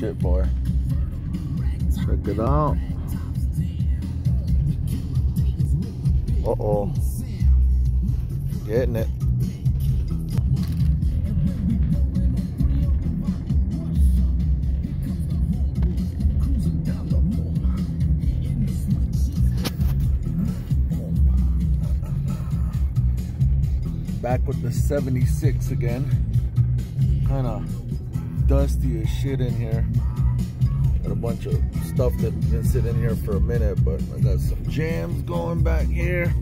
shit. Check it out. Uh-oh. Getting it. Back with the 76 again. Kind of dusty as shit in here. Got a bunch of stuff that's been sitting in here for a minute, but I got some jams going back here.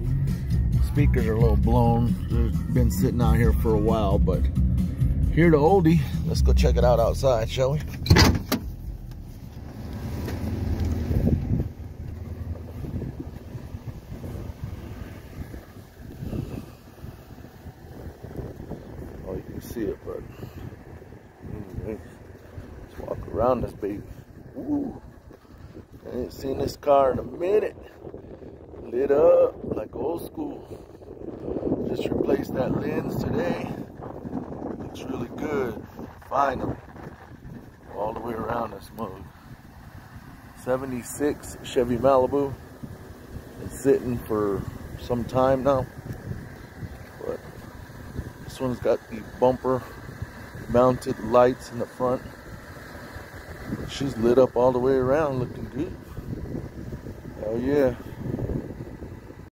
Speakers are a little blown. They've been sitting out here for a while, but here to oldie. Let's go check it out outside, shall we? Oh, you can see it, but Mm-hmm. let's walk around this baby. Ooh, I ain't seen this car in a minute. Lit up like old school. Just replaced that lens today. Looks really good. Finally. All the way around this mug. 76 Chevy Malibu. Been sitting for some time now. But this one's got the bumper mounted lights in the front. She's lit up all the way around looking good. Hell yeah.